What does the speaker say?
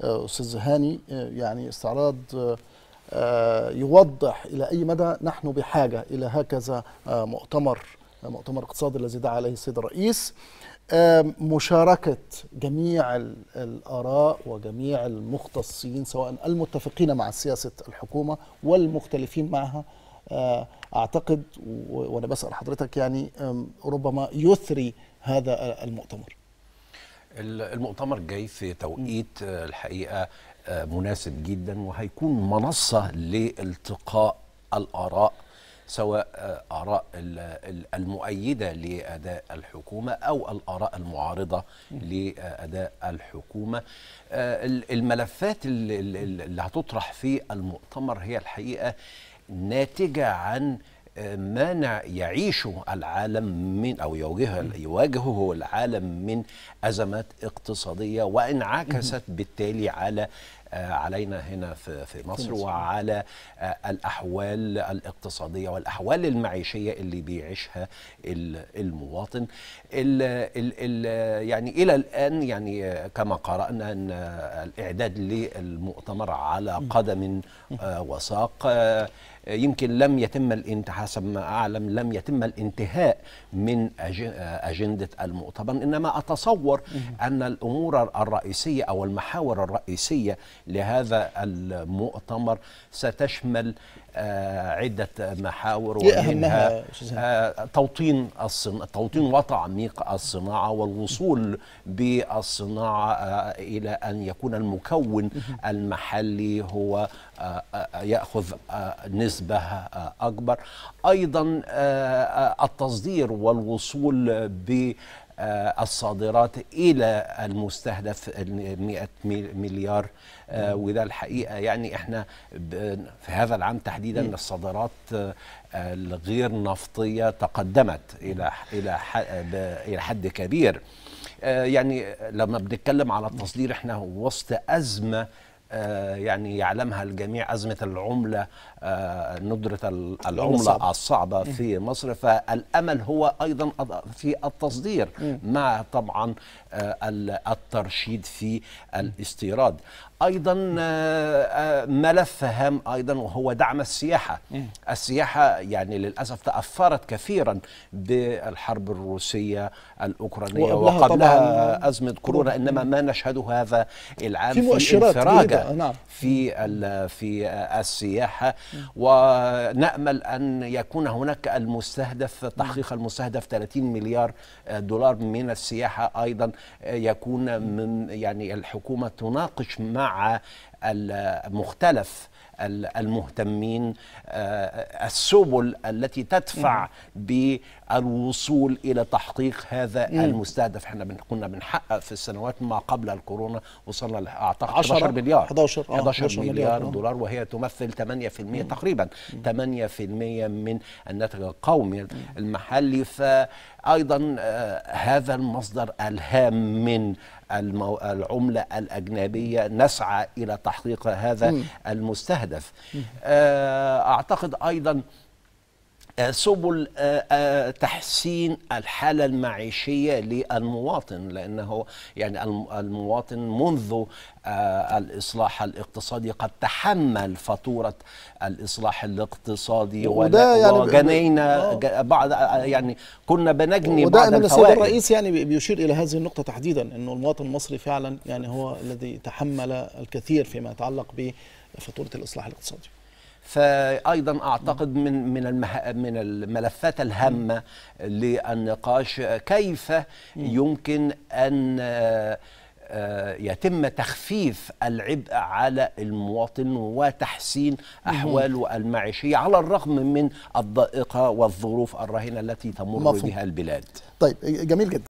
أستاذ هاني يعني استعراض يوضح إلى أي مدى نحن بحاجة إلى هكذا مؤتمر مؤتمر اقتصادي الذي دعا عليه السيد الرئيس. مشاركة جميع الآراء وجميع المختصين سواء المتفقين مع سياسة الحكومة والمختلفين معها. أعتقد وأنا بسأل حضرتك يعني ربما يثري هذا المؤتمر. المؤتمر جاي في توقيت الحقيقة مناسب جدا وهيكون منصة لالتقاء الآراء سواء آراء المؤيدة لأداء الحكومة أو الآراء المعارضة لأداء الحكومة. الملفات اللي هتطرح في المؤتمر هي الحقيقة ناتجة عن ما يعيشه العالم من أو يواجهه يواجهه العالم من أزمات اقتصادية وانعكست بالتالي على علينا هنا في في مصر وعلى الأحوال الاقتصادية والأحوال المعيشية اللي بيعيشها المواطن. ال ال ال يعني إلى الآن يعني كما قرأنا أن الإعداد للمؤتمر على قدم وساق يمكن لم يتم الانتهاء حسب ما أعلم لم يتم الانتهاء من أجندة المؤتمر. إنما أتصور أن الأمور الرئيسية أو المحاور الرئيسية لهذا المؤتمر ستشمل عدة محاور ومنها توطين الصناعة توطين وتعميق الصناعة والوصول بالصناعة إلى أن يكون المكون المحلي هو يأخذ نسبة أكبر. أيضا التصدير والوصول ب الصادرات إلى المستهدف 100 مليار وده الحقيقة يعني إحنا في هذا العام تحديدا الصادرات الغير نفطية تقدمت إلى إلى إلى حد كبير. يعني لما بنتكلم على التصدير إحنا وسط أزمة يعني يعلمها الجميع أزمة العملة ندرة العملة الصعبة في مصر. فالأمل هو أيضا في التصدير مع طبعا الترشيد في الاستيراد. أيضا ملف هام أيضا وهو دعم السياحة. السياحة يعني للأسف تأثرت كثيرا بالحرب الروسية الأوكرانية وقبلها أزمة كورونا. إنما ما نشهده هذا العام في مؤشرات. نعم. في في السياحة. ونأمل أن يكون هناك المستهدف تحقيق المستهدف 30 مليار دولار من السياحة أيضا. يكون من يعني الحكومة تناقش مع المختلف المهتمين السبل التي تدفع بالوصول إلى تحقيق هذا المستهدف. إحنا كنا بنحقق في السنوات ما قبل الكورونا وصلنا أعتقد 11 مليار. 11 11 مليار, مليار دولار وهي تمثل 8% تقريبا. 8% من الناتج القومي المحلي. فايضا هذا المصدر الهام من المو... العملة الأجنبية. نسعى إلى تحقيق هذا م. المستهدف أعتقد أيضا سبل تحسين الحالة المعيشية للمواطن لأنه يعني المواطن منذ الإصلاح الاقتصادي قد تحمل فاتورة الإصلاح الاقتصادي وده يعني وجنينا بعض يعني كنا بنجني بعض الفوائد. الرئيس يعني بيشير إلى هذه النقطة تحديدا أنه المواطن المصري فعلا يعني هو الذي تحمل الكثير فيما يتعلق بفاتورة الإصلاح الاقتصادي. فايضا أعتقد من من من الملفات الهامة للنقاش كيف يمكن أن يتم تخفيف العبء على المواطن وتحسين احواله المعيشية على الرغم من الضائقة والظروف الرهينة التي تمر مفهوم. بها البلاد. طيب جميل جدا.